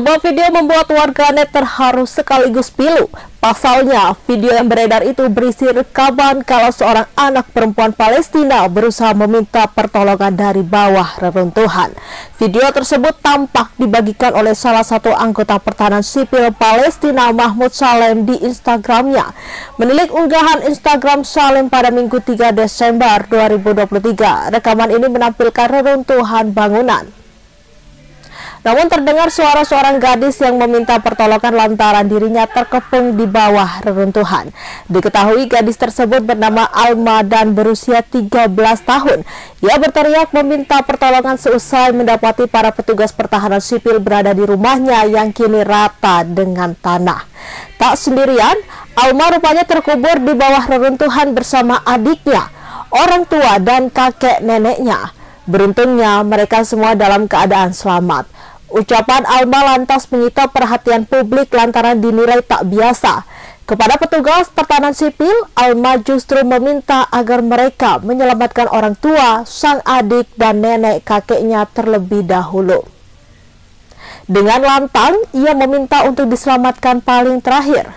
Sebuah video membuat warganet terharu sekaligus pilu. Pasalnya, video yang beredar itu berisi rekaman kalau seorang anak perempuan Palestina berusaha meminta pertolongan dari bawah reruntuhan. Video tersebut tampak dibagikan oleh salah satu anggota pertahanan sipil Palestina Mahmud Salem di Instagramnya. Menilik unggahan Instagram Salem pada Minggu 3 Desember 2023, rekaman ini menampilkan reruntuhan bangunan. Namun terdengar suara seorang gadis yang meminta pertolongan lantaran dirinya terkepung di bawah reruntuhan. Diketahui gadis tersebut bernama Alma dan berusia 13 tahun. Ia berteriak meminta pertolongan seusai mendapati para petugas pertahanan sipil berada di rumahnya yang kini rata dengan tanah. Tak sendirian, Alma rupanya terkubur di bawah reruntuhan bersama adiknya, orang tua dan kakek neneknya. Beruntungnya mereka semua dalam keadaan selamat. Ucapan Alma lantas menyita perhatian publik lantaran dinilai tak biasa. Kepada petugas pertahanan sipil, Alma justru meminta agar mereka menyelamatkan orang tua, sang adik, dan nenek kakeknya terlebih dahulu. Dengan lantang, ia meminta untuk diselamatkan paling terakhir.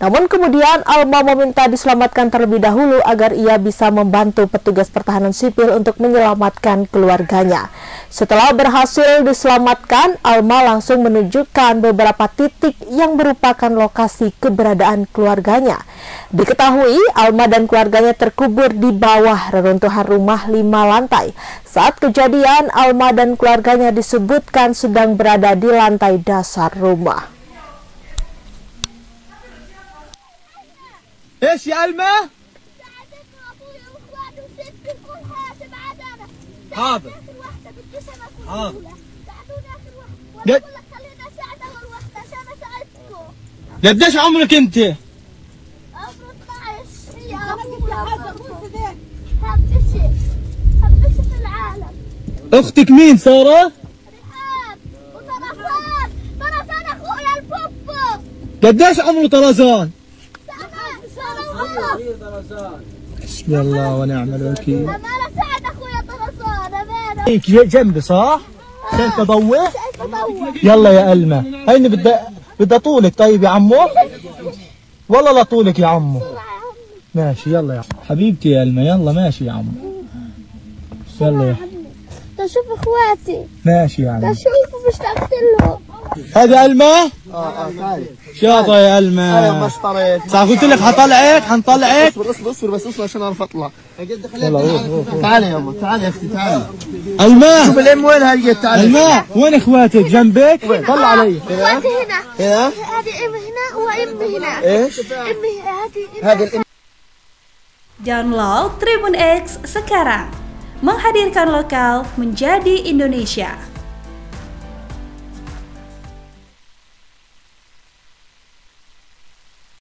Namun kemudian Alma meminta diselamatkan terlebih dahulu agar ia bisa membantu petugas pertahanan sipil untuk menyelamatkan keluarganya. Setelah berhasil diselamatkan, Alma langsung menunjukkan beberapa titik yang merupakan lokasi keberadaan keluarganya. Diketahui Alma dan keluarganya terkubur di bawah reruntuhan rumah lima lantai. Saat kejadian, Alma dan keluarganya disebutkan sedang berada di lantai dasar rumah. ايش يا المه؟ حاضر قد قديش عمرك انت؟ عمري 12 هي ابويا هبشي هبشي في العالم أختك مين سارة؟ رحاب طرفان اخويا البوبو قديش عمره طرزان؟ سنة سنة ونص حسبي الله ونعم الوكيل هيك جنبي صح؟ شايفة ضوء يلا يا ألمة. هيني بدها بدها طولك طيب يا عمو؟ والله لا طولك يا عمو. ماشي يلا يا عمو. حبيبتي يا ألمة يلا ماشي يا عمو. يلا يا تشوف إخواتي. ماشي يا عمو. تشوف اشتقت لهم هذه ألمة؟ آه آه تعالي شاطرة يا أنا ما ألمة اشتريت صح قلت لك حطلعك حنطلعك. اصبر اصبر اصبر بس اصبر عشان أعرف أطلع. تعالي يابا تعالي يا أختي تعالي شوف ألمة الام وين هاي تعالي ألمة وين إخواتك؟ جنبك؟ طلع علي. إخواتي هنا. هنا هذه ام هنا وأمي هنا. إيش؟ أمي هذه هذه الام Download Tribun X sekarang. Menghadirkan lokal menjadi Indonesia.